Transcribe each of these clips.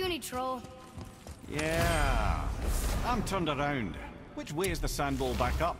Puny troll. Yeah. I'm turned around. Which way is the sandball back up?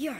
You're